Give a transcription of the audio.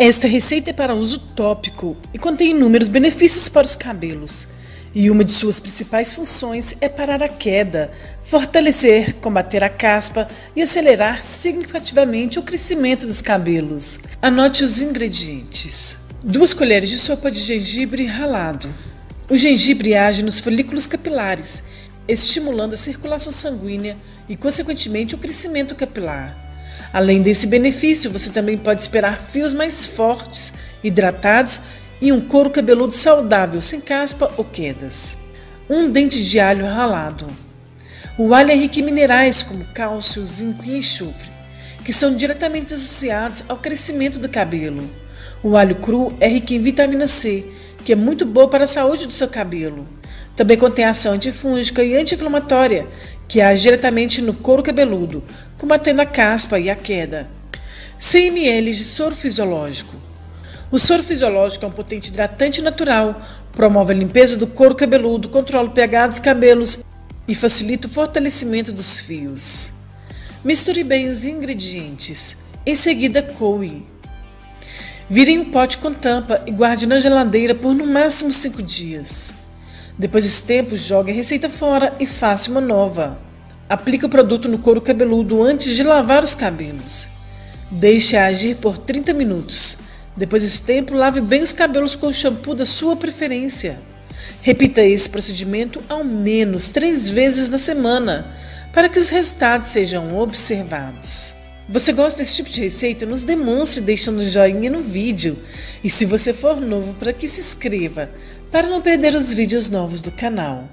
Esta receita é para uso tópico e contém inúmeros benefícios para os cabelos. E uma de suas principais funções é parar a queda, fortalecer, combater a caspa e acelerar significativamente o crescimento dos cabelos. Anote os ingredientes: 2 colheres de sopa de gengibre ralado. O gengibre age nos folículos capilares, estimulando a circulação sanguínea e, consequentemente, o crescimento capilar. Além desse benefício, você também pode esperar fios mais fortes, hidratados e um couro cabeludo saudável, sem caspa ou quedas. Um dente de alho ralado. O alho é rico em minerais como cálcio, zinco e enxofre, que são diretamente associados ao crescimento do cabelo. O alho cru é rico em vitamina C, que é muito boa para a saúde do seu cabelo. Também contém ação antifúngica e anti-inflamatória, que age diretamente no couro cabeludo, combatendo a caspa e a queda. 100 ml de soro fisiológico. O soro fisiológico é um potente hidratante natural, promove a limpeza do couro cabeludo, controla o pH dos cabelos e facilita o fortalecimento dos fios. Misture bem os ingredientes. Em seguida, coe. Vire em um pote com tampa e guarde na geladeira por no máximo 5 dias. Depois desse tempo, jogue a receita fora e faça uma nova. Aplique o produto no couro cabeludo antes de lavar os cabelos. Deixe agir por 30 minutos. Depois desse tempo, lave bem os cabelos com o shampoo da sua preferência. Repita esse procedimento ao menos três vezes na semana para que os resultados sejam observados. Você gosta desse tipo de receita? Nos demonstre deixando um joinha no vídeo. E se você for novo, para que se inscreva, para não perder os vídeos novos do canal.